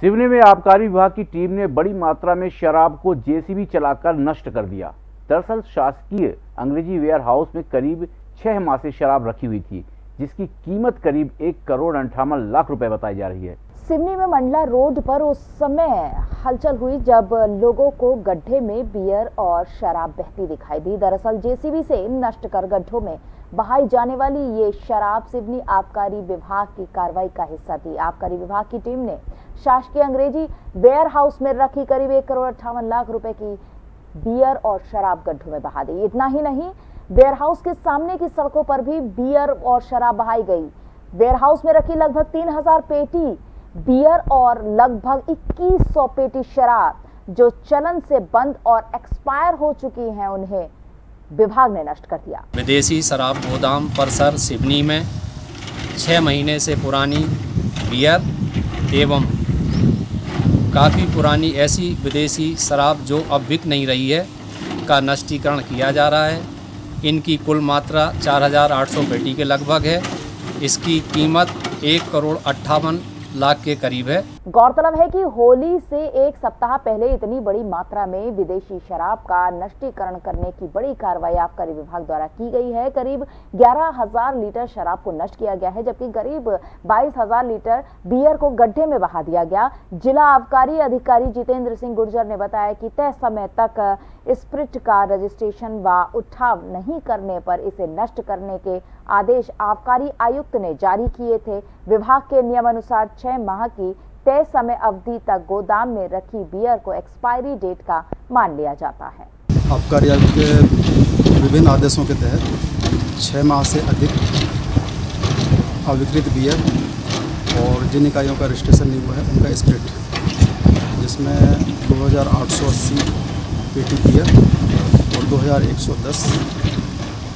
सिवनी में आबकारी विभाग की टीम ने बड़ी मात्रा में शराब को जेसीबी चलाकर नष्ट कर दिया। दरअसल शासकीय अंग्रेज़ी वेयर हाउस में करीब छह माह से शराब रखी हुई थी, जिसकी कीमत करीब एक करोड़ अंठावन लाख रुपए बताई जा रही है। सिवनी में मंडला रोड पर उस समय हलचल हुई जब लोगों को गड्ढे में बियर और शराब बहती दिखाई दी। दरअसल जेसीबी से नष्ट कर गड्ढों में बहाई जाने वाली ये शराब सिवनी आबकारी विभाग की कार्रवाई का हिस्सा थी। आबकारी विभाग की टीम ने शासकीय अंग्रेज़ी वेयर हाउस में रखी करीब एक करोड़ अट्ठावन लाख रुपए की बियर और शराब गड्ढों में बहा दी। इतना ही नहीं वेयर हाउस के सामने की सड़कों पर भी बियर और शराब बहाई गई। वेयर हाउस में रखी लगभग तीन हज़ार पेटी बियर और लगभग 2100 पेटी शराब, जो चलन से बंद और एक्सपायर हो चुकी हैं, उन्हें विभाग ने नष्ट कर दिया। विदेशी शराब गोदाम परसर सिवनी में छः महीने से पुरानी बियर एवं काफ़ी पुरानी ऐसी विदेशी शराब जो अब बिक नहीं रही है का नष्टीकरण किया जा रहा है। इनकी कुल मात्रा 4,800 पेटी के लगभग है। इसकी कीमत एक करोड़ अट्ठावन लाख के करीब है। गौरतलब है कि होली से एक सप्ताह पहले इतनी बड़ी मात्रा में विदेशी शराब का नष्टीकरण करने की बड़ी कार्रवाई आबकारी विभाग द्वारा की गई है। करीब ग्यारह हज़ार लीटर शराब को नष्ट किया गया है, जबकि करीब बाईस हज़ार लीटर बियर को गड्ढे में बहा दिया गया। जिला आबकारी अधिकारी जितेंद्र सिंह गुर्जर ने बताया कि तय समय तक स्प्रिट का रजिस्ट्रेशन व उठाव नहीं करने पर इसे नष्ट करने के आदेश आबकारी आयुक्त ने जारी किए थे। विभाग के नियमानुसार छह माह की तय समय अवधि तक गोदाम में रखी बियर को एक्सपायरी डेट का मान लिया जाता है। आबकारी आयुक्त के विभिन्न आदेशों के तहत छः माह से अधिक अविकृत बियर और जिन इकाइयों का रजिस्ट्रेशन नहीं हुआ है, उनका स्प्रिट जिसमें 2880 पेटी बियर और 2110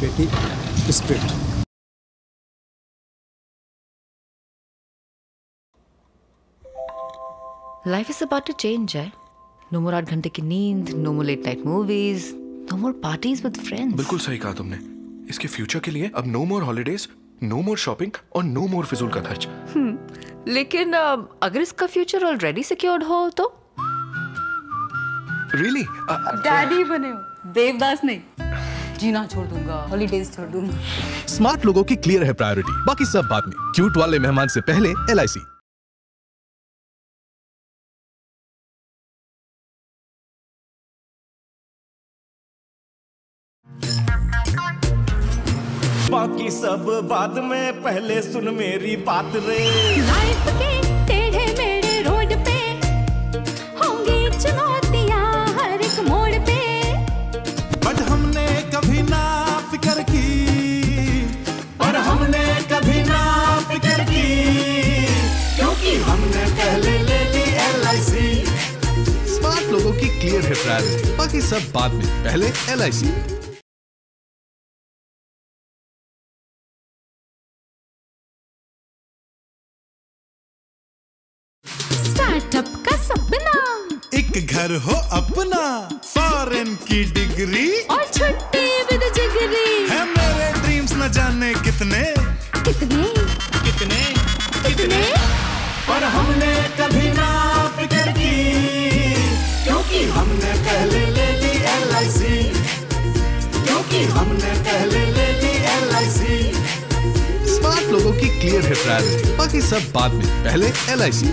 पेटी spirit Life is about to change, है No more आठ घंटे की नींद No more late night movies No more parties with friends. बिल्कुल सही कहा तुमने। इसके फ्यूचर के लिए अब no more holidays no more shopping और नो मोर फिजूल का खर्च। लेकिन अगर इसका फ्यूचर ऑलरेडी सिक्योर्ड हो तो? रियली डैडी बने हो। देवदास नहीं। जीना छोड़ दूँगा हॉलीडेज छोड़ दूँगा। स्मार्ट लोगों की क्लियर है प्रायोरिटी बाकी सब बाद में। क्यूट वाले मेहमान से पहले LIC बाकी सब बाद में पहले सुन मेरी बात रे। लाइफ के टेढ़े मेढ़े रोड पे होंगी चुनौतियाँ हर एक मोड़ पे। बट हमने कभी ना फ़िक्र की पर हमने कभी ना फ़िक्र की क्योंकि हमने पहले ले ली एलआईसी स्मार्ट लोगों की क्लियर है प्रायोरिटी बाकी सब बाद में पहले एलआईसी स्टार्टअप का सपना। एक घर हो अपना फॉरेन की डिग्री। और छुट्टी विद जिगरी। है मेरे ड्रीम्स न जाने कितने। कितने? कितने? कितने? पर हमने कभी ना फ़िक्र की क्योंकि हमने पहले ले ली एलआईसी क्योंकि हमने पहले ले ली एलआईसी स्मार्ट लोगों की क्लियर है प्रायोरिटी बाकी सब बाद में पहले एलआईसी